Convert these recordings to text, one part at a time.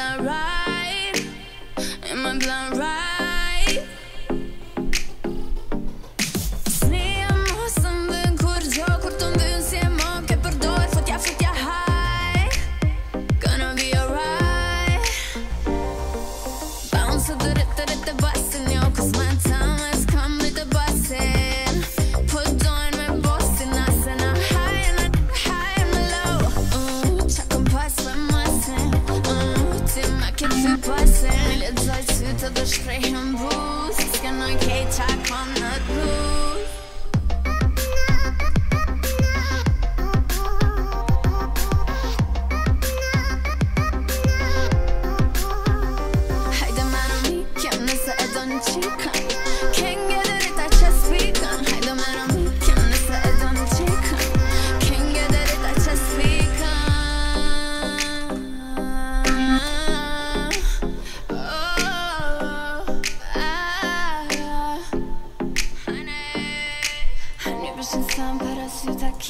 blind right? Lexoj sytë dhe shprejhën bus S'kenoj kej qa kom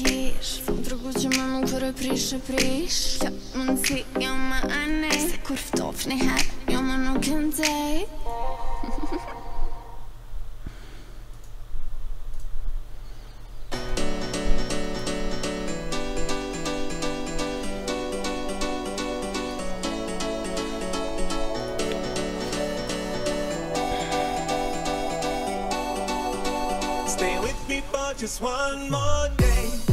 kish që më më kërë prish e prish Kjo jo më Se kur ftof një herë jo më nuk dej Stay with me for just one more day.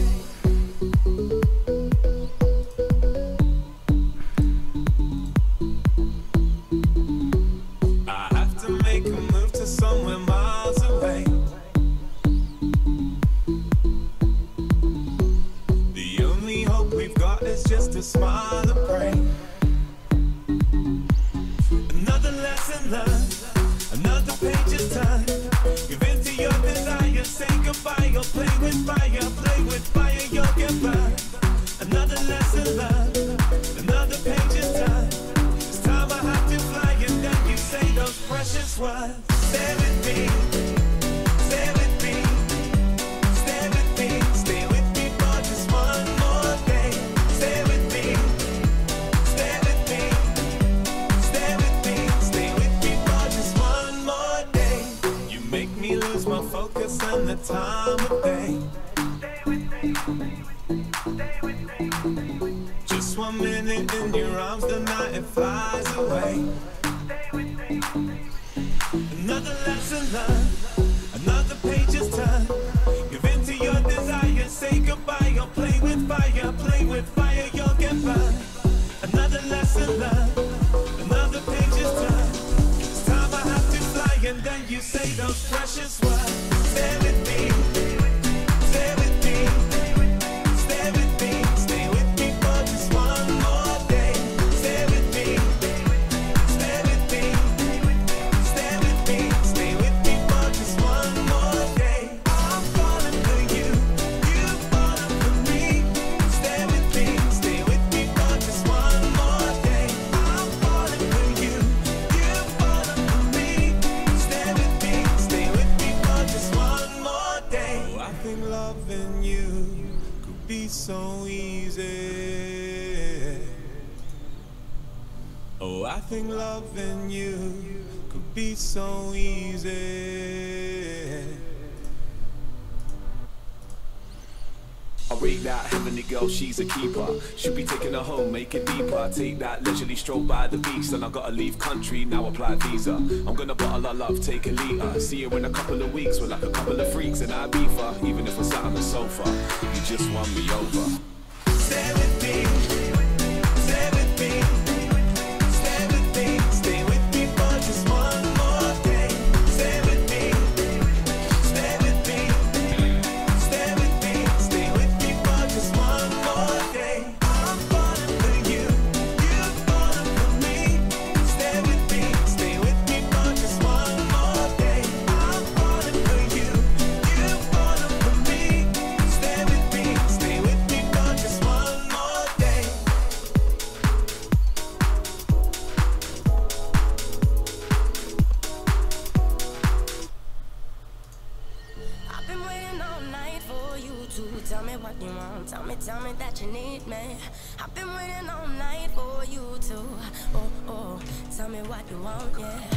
Another lesson learned, another page turned. Give in to your desire, say goodbye. You'll play with fire, lose my focus and the time of day. Just one minute in your arms, the night it flies away. Another lesson learned, another page is turned. Give in to your desire, say goodbye. You'll play with fire, play with fire, you'll get burned. Another lesson learned, you say those precious words. Loving you could be so easy. Oh, I think loving you could be so easy. I rate that heavenly girl, she's a keeper. Should be taking her home, make it deeper. Take that leisurely stroll by the beach, then I gotta leave country, now apply visa. I'm gonna bottle her love, take a liter. See her in a couple of weeks, we're like a couple of freaks, and I beef her, even if we're sat on the sofa. You just won me over. Stay with me. You want, yeah.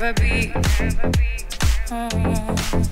never be. Oh.